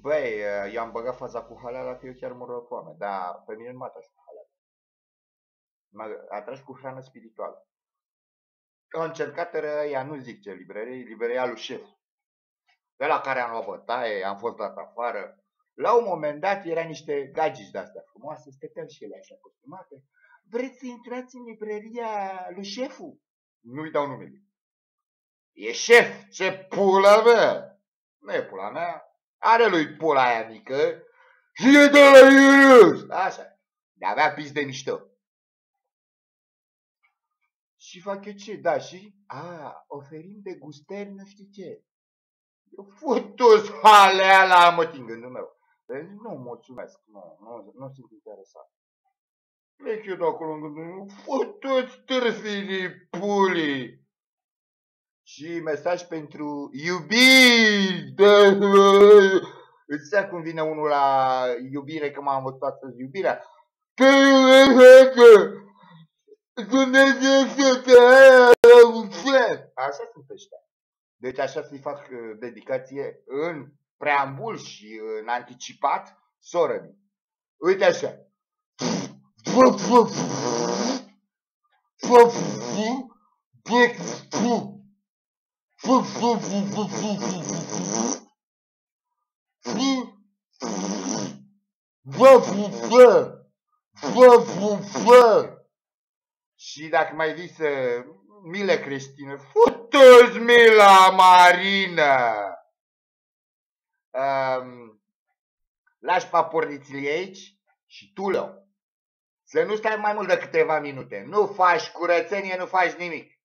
Băi, i-am băgat faza cu haleala că eu chiar mă rog foame, dar pe mine nu m-a tras cu haleala. M-a atras cu hrană spirituală. Au încercat ea, nu zic ce librărie, librăria lui șef. Pe la care am luat bătaie, am fost dat afară. La un moment dat era niște gagici de-astea frumoase, stăteau și ele așa costumate. Vreți să intrați în librăria lui șeful? Nu-i dau numele. E șef, ce pula mea! Nu e pula mea, are lui pula aia mică și e de la Iurus. Așa, de avea pis de mișto. Și fac eu ce? Da, și? A, oferim de gustări nu știu ce. Eu futus halea la mă ting gândul meu. Deci nu, mulțumesc, nu, nu, nu sunt interesat. Plec eu de acolo în gândul meu, futuți târfinii pulii. Și mesaj pentru iubiri. Îți seama cum vine unul la iubire, că m-am învățat să iubirea. Că Dumnezeu să te Așa sunt ăștia. Deci așa să-i fac uh, dedicație în preambul și în anticipat soră Uite așa. Și dacă mai zis Milă creștină, futu-ți Mila Marina! Um, lași papornițile aici și tu le Să nu stai mai mult de câteva minute. Nu faci curățenie, nu faci nimic.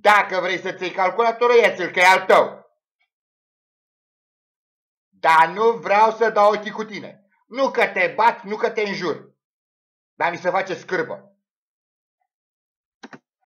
Dacă vrei să-ți iei calculatorul, ia-ți-l, că e al tău. Dar nu vreau să dau ochii cu tine. Nu că te bat, nu că te înjur. Dar mi se face scârbă.